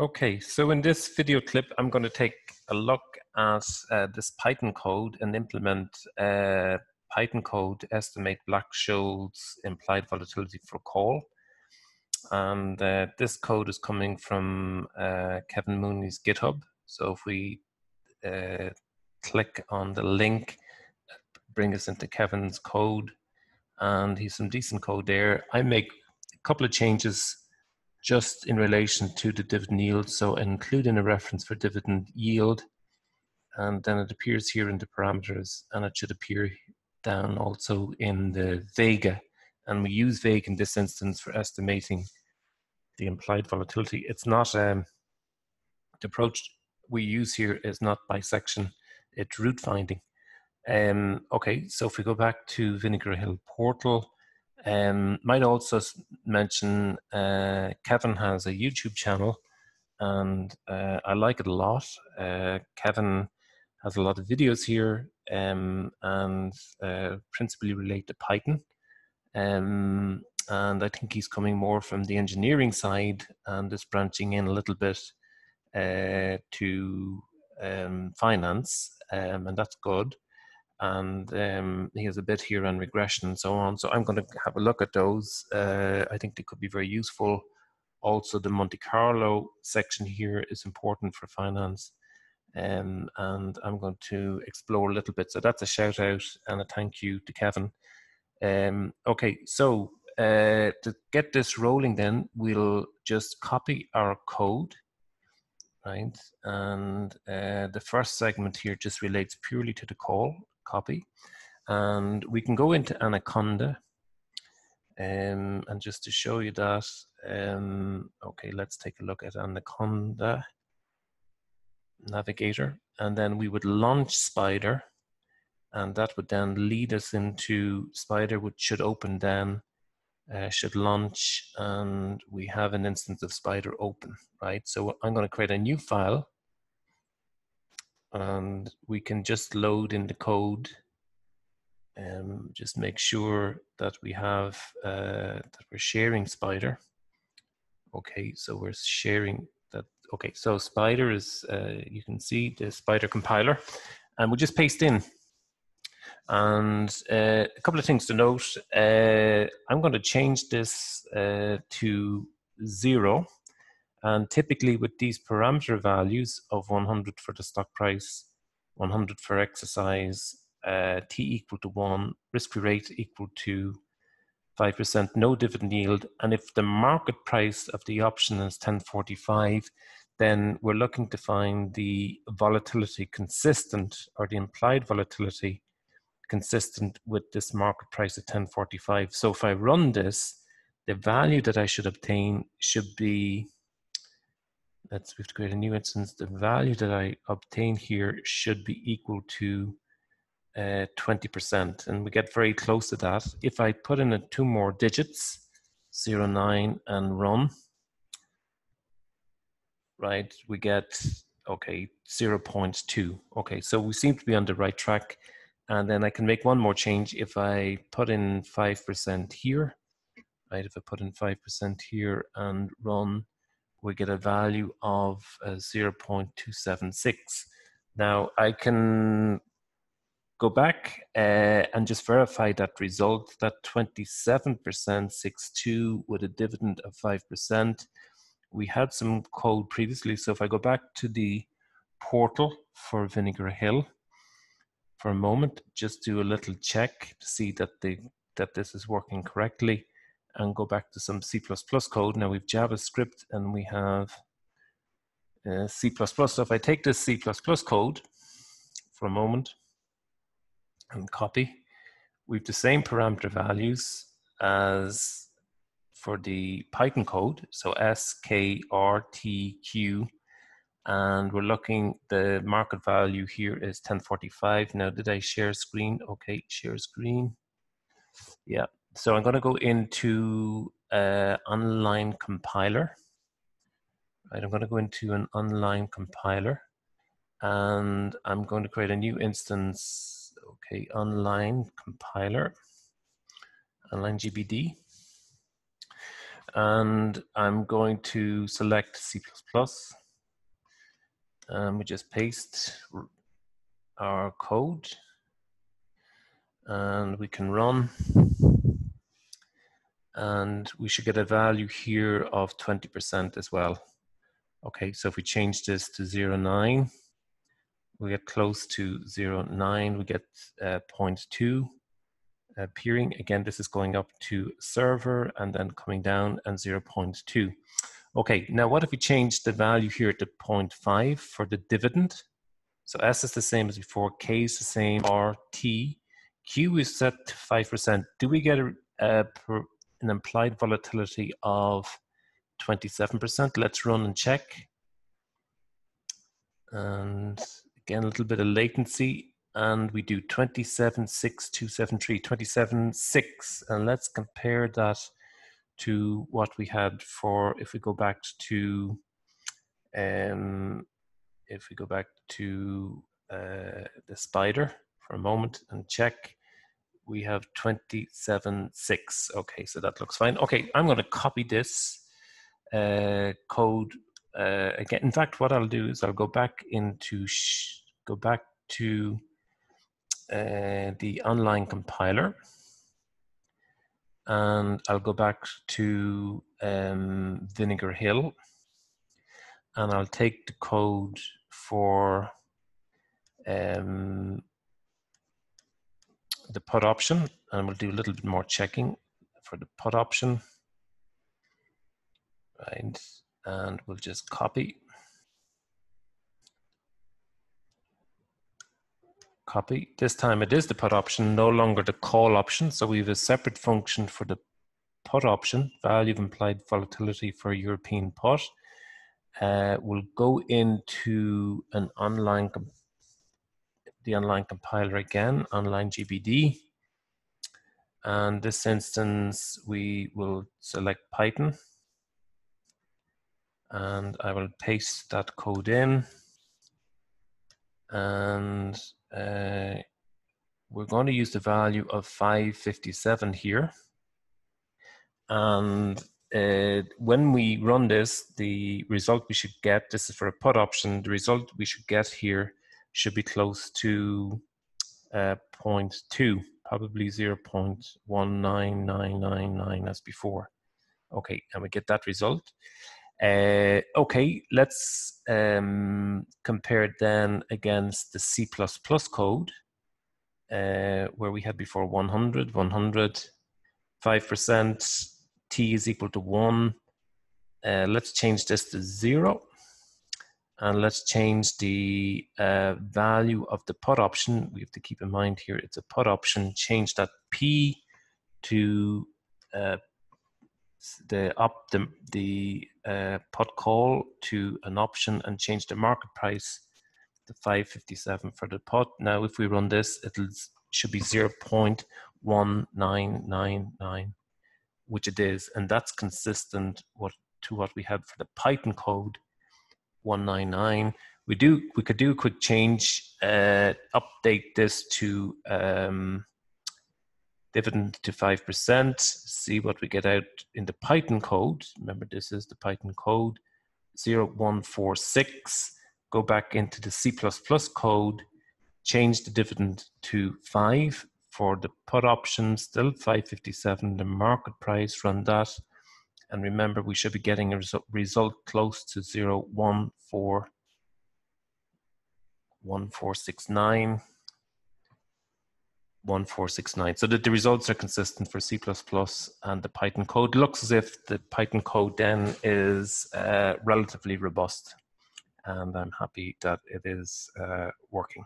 Okay, so in this video clip, I'm going to take a look at uh, this Python code and implement uh, Python code estimate Black-Scholes implied volatility for call. And uh, this code is coming from uh, Kevin Mooney's GitHub. So if we uh, click on the link, bring us into Kevin's code, and he's some decent code there. I make a couple of changes just in relation to the dividend yield. So including a reference for dividend yield, and then it appears here in the parameters, and it should appear down also in the Vega. And we use Vega in this instance for estimating the implied volatility. It's not um, the approach we use here is not bisection; it's root finding. Um, okay, so if we go back to Vinegar Hill portal, um, might also mention uh, Kevin has a YouTube channel, and uh, I like it a lot. Uh, Kevin has a lot of videos here, um, and uh, principally relate to Python. Um, and I think he's coming more from the engineering side and is branching in a little bit uh, to um, finance, um, and that's good and um, he has a bit here on regression and so on. So I'm going to have a look at those. Uh, I think they could be very useful. Also, the Monte Carlo section here is important for finance. Um, and I'm going to explore a little bit. So that's a shout out and a thank you to Kevin. Um, okay, so uh, to get this rolling, then we'll just copy our code, right? And uh, the first segment here just relates purely to the call copy. And we can go into Anaconda. Um, and just to show you that, um, okay, let's take a look at Anaconda Navigator. And then we would launch Spyder. And that would then lead us into Spyder, which should open then, uh, should launch, and we have an instance of Spyder open, right? So I'm going to create a new file and we can just load in the code and um, just make sure that we have uh, that we're sharing Spyder. Okay so we're sharing that okay so Spyder is uh, you can see the Spyder compiler and we'll just paste in. And uh, a couple of things to note uh, I'm going to change this uh, to zero and typically with these parameter values of 100 for the stock price, 100 for exercise, uh, T equal to 1, risk-free rate equal to 5%, no dividend yield. And if the market price of the option is 1045, then we're looking to find the volatility consistent or the implied volatility consistent with this market price at 1045. So if I run this, the value that I should obtain should be let's we have to create a new instance. The value that I obtain here should be equal to 20%. Uh, and we get very close to that. If I put in a two more digits, 0, 9 and run, right, we get, okay, 0 0.2. Okay, so we seem to be on the right track. And then I can make one more change if I put in 5% here, right? If I put in 5% here and run, we get a value of uh, 0.276. Now I can go back uh, and just verify that result, that 27% 6.2 with a dividend of 5%. We had some code previously, so if I go back to the portal for Vinegar Hill for a moment, just do a little check to see that the that this is working correctly and go back to some C++ code. Now we've JavaScript and we have uh, C++. So if I take this C++ code for a moment and copy, we've the same parameter values as for the Python code. So S, K, R, T, Q, and we're looking, the market value here is 1045. Now, did I share screen? Okay, share screen. Yeah, so I'm going to go into uh, online compiler. Right, I'm going to go into an online compiler and I'm going to create a new instance. Okay, online compiler, online GBD. And I'm going to select C++. And we just paste our code. And we can run. And we should get a value here of 20% as well. Okay, so if we change this to 0.9, we get close to 0.9, we get uh, 0.2 appearing. Again, this is going up to server and then coming down and 0.2. Okay, now what if we change the value here to 0.5 for the dividend? So S is the same as before, K is the same, R, T, Q is set to 5%. Do we get a, a, an implied volatility of 27%? Let's run and check. And again, a little bit of latency and we do 276273 276 and let's compare that to what we had for if we go back to um if we go back to uh, the Spyder for a moment and check. We have 27.6 okay so that looks fine. Okay i'm going to copy this uh, code uh, again. In fact what i'll do is i'll go back into go back to uh, the online compiler. And I'll go back to um, Vinegar Hill. And I'll take the code for um, the put option and we'll do a little bit more checking for the put option right and we'll just copy copy. This time it is the put option, no longer the call option. So we have a separate function for the put option, value of implied volatility for European put. Uh, we'll go into an online, the online compiler again, online GBD. And this instance, we will select Python. And I will paste that code in. And uh, we're going to use the value of 557 here. And uh, when we run this, the result we should get, this is for a put option, the result we should get here should be close to uh, 0.2, probably 0.19999 as before. Okay, and we get that result. Uh, okay, let's um, compare it then against the C++ code, uh, where we had before 100, 100, 5%, t is equal to 1. Uh, let's change this to 0. And let's change the uh, value of the put option. We have to keep in mind here, it's a put option. Change that p to uh, the up the, the uh, put call to an option and change the market price to 557 for the put. Now, if we run this, it should be 0.1999, which it is, and that's consistent what to what we had for the Python code 199. We do we could do a quick change, uh, update this to um, dividend to 5%, see what we get out in the Python code. Remember, this is the Python code 0146. Go back into the C++ code, change the dividend to 5 for the put option, still 557, the market price, run that. And remember, we should be getting a result, result close to 0.1469. 1469. So that the results are consistent for C++ and the Python code. Looks as if the Python code then is uh, relatively robust. And I'm happy that it is uh, working.